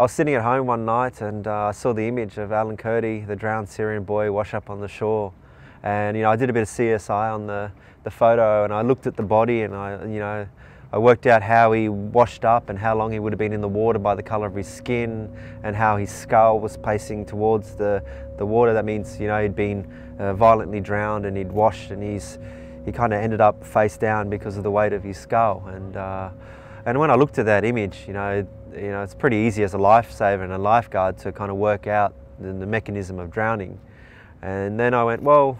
I was sitting at home one night and uh, I saw the image of Alan Kurdi, the drowned Syrian boy, wash up on the shore. And you know, I did a bit of CSI on the, the photo and I looked at the body and I, you know, I worked out how he washed up and how long he would have been in the water by the colour of his skin and how his skull was facing towards the, the water. That means, you know, he'd been uh, violently drowned and he'd washed and he's, he kind of ended up face down because of the weight of his skull. And, uh, and when I looked at that image, you know, you know, it's pretty easy as a lifesaver and a lifeguard to kind of work out the, the mechanism of drowning. And then I went, well,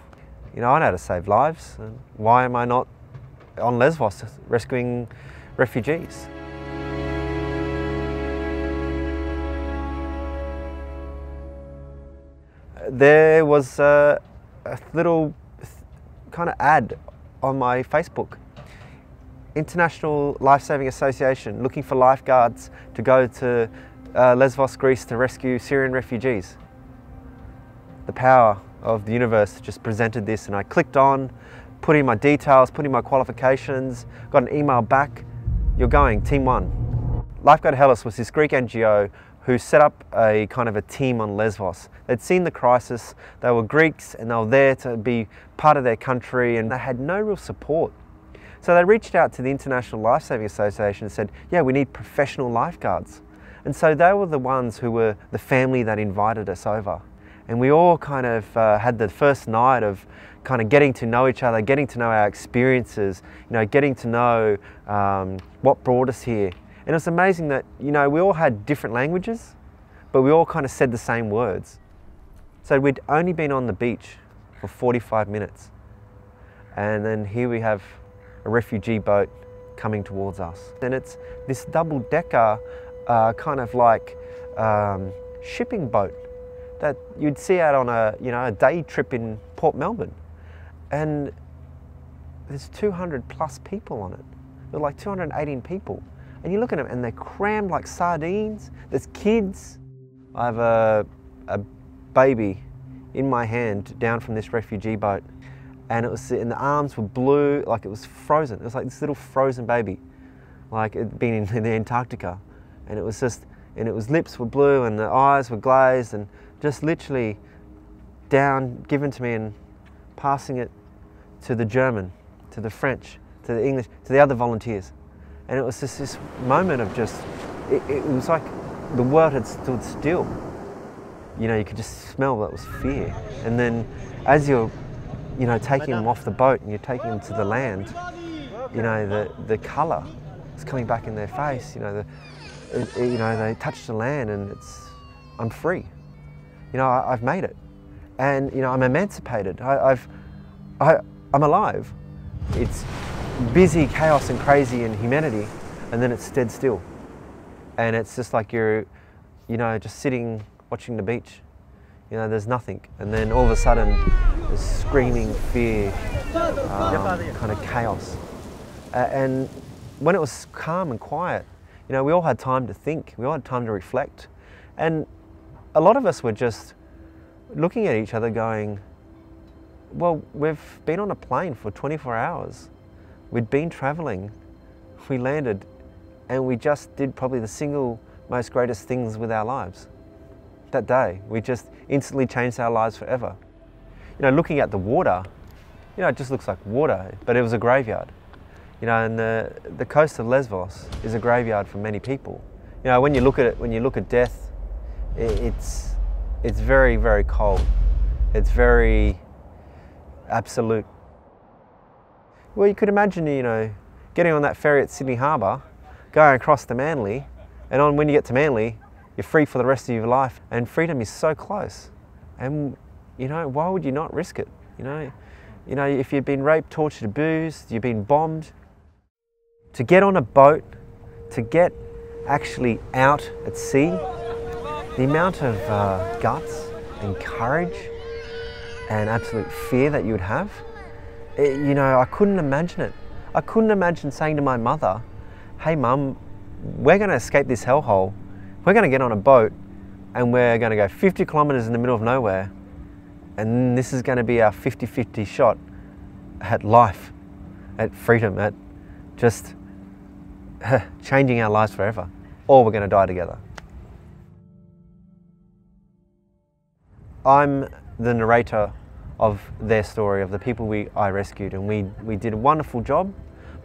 you know, I know how to save lives. And why am I not on Lesvos rescuing refugees? There was a, a little kind of ad on my Facebook. International Lifesaving Association looking for lifeguards to go to uh, Lesvos, Greece to rescue Syrian refugees. The power of the universe just presented this and I clicked on, put in my details, put in my qualifications, got an email back, you're going, team one. Lifeguard Hellas was this Greek NGO who set up a kind of a team on Lesvos. They'd seen the crisis, they were Greeks and they were there to be part of their country and they had no real support. So they reached out to the International Lifesaving Association and said, yeah, we need professional lifeguards. And so they were the ones who were the family that invited us over. And we all kind of uh, had the first night of kind of getting to know each other, getting to know our experiences, you know, getting to know um, what brought us here. And it was amazing that, you know, we all had different languages, but we all kind of said the same words. So we'd only been on the beach for 45 minutes. And then here we have a refugee boat coming towards us. And it's this double decker uh, kind of like um, shipping boat that you'd see out on a, you know, a day trip in Port Melbourne. And there's 200 plus people on it. There are like 218 people. And you look at them and they're crammed like sardines. There's kids. I have a, a baby in my hand down from this refugee boat. And it was, and the arms were blue, like it was frozen. It was like this little frozen baby, like it'd been in, in the Antarctica. And it was just, and it was lips were blue and the eyes were glazed and just literally down, given to me and passing it to the German, to the French, to the English, to the other volunteers. And it was just this moment of just, it, it was like the world had stood still. You know, you could just smell that was fear. And then as you're, you know, taking them off the boat and you're taking them to the land, you know, the, the colour is coming back in their face. You know, the, it, you know, they touch the land and it's, I'm free you know, I, have made it. And, you know, I'm emancipated. I, I've, I, I'm alive. It's busy, chaos and crazy and humanity, and then it's dead still. And it's just like you're, you know, just sitting watching the beach. You know, there's nothing. And then all of a sudden, there's screaming fear, um, kind of chaos. Uh, and when it was calm and quiet, you know, we all had time to think. We all had time to reflect. And a lot of us were just looking at each other going, well, we've been on a plane for 24 hours. We'd been traveling. We landed and we just did probably the single most greatest things with our lives. That day, we just instantly changed our lives forever. You know, looking at the water, you know, it just looks like water, but it was a graveyard. You know, and the, the coast of Lesvos is a graveyard for many people. You know, when you look at it, when you look at death it's it's very very cold. It's very absolute. Well, you could imagine, you know, getting on that ferry at Sydney Harbour, going across to Manly, and on when you get to Manly, you're free for the rest of your life, and freedom is so close. And you know, why would you not risk it? You know, you know, if you've been raped, tortured, abused, you've been bombed, to get on a boat, to get actually out at sea, the amount of uh, guts and courage and absolute fear that you would have, it, you know, I couldn't imagine it. I couldn't imagine saying to my mother, hey mum, we're going to escape this hellhole. We're going to get on a boat and we're going to go 50 kilometres in the middle of nowhere and this is going to be our 50-50 shot at life, at freedom, at just changing our lives forever. Or we're going to die together. I'm the narrator of their story, of the people we, I rescued, and we, we did a wonderful job,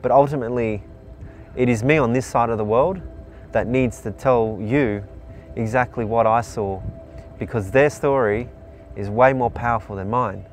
but ultimately it is me on this side of the world that needs to tell you exactly what I saw because their story is way more powerful than mine.